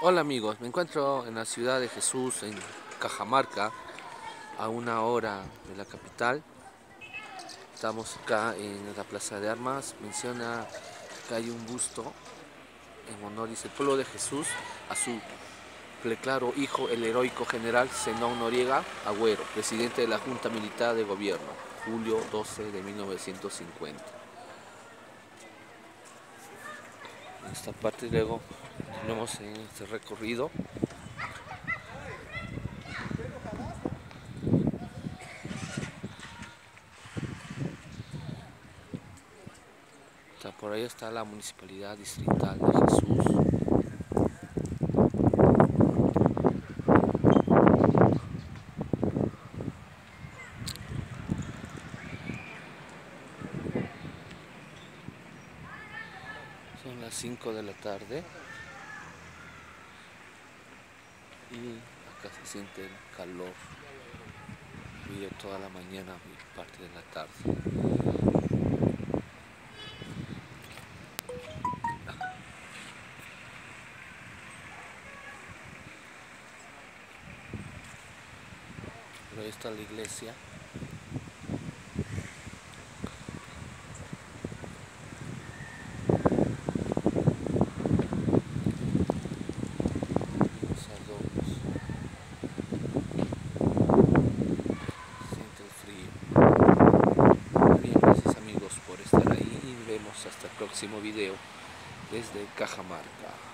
Hola amigos, me encuentro en la ciudad de Jesús, en Cajamarca, a una hora de la capital. Estamos acá en la Plaza de Armas. Menciona que hay un busto en honor, dice el pueblo de Jesús, a su preclaro hijo, el heroico general Zenón Noriega Agüero, presidente de la Junta Militar de Gobierno, julio 12 de 1950. En esta parte luego tenemos en este recorrido. Por ahí está la municipalidad distrital de Jesús son las 5 de la tarde. Y acá se siente el calor. Vive toda la mañana y parte de la tarde. Pero ahí está la iglesia hasta el próximo video desde Cajamarca.